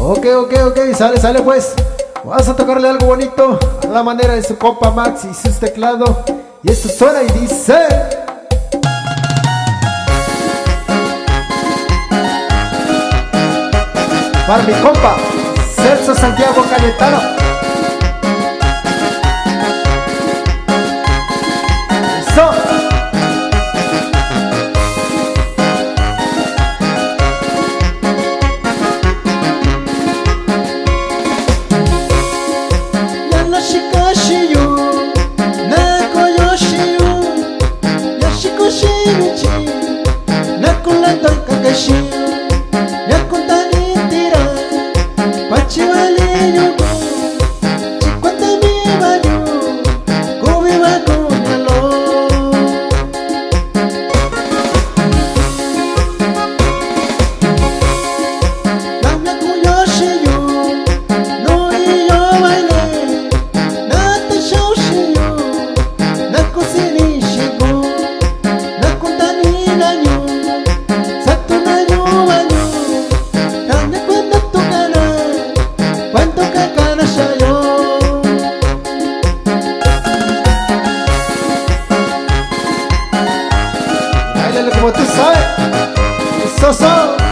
Ok, ok, ok, sale, sale pues. Vamos a tocarle algo bonito a la manera de su compa Max y sus teclados. Y esto suena y dice. Para mi compa, Celso Santiago Cayetano. dele como é tu sai. Sou, sou.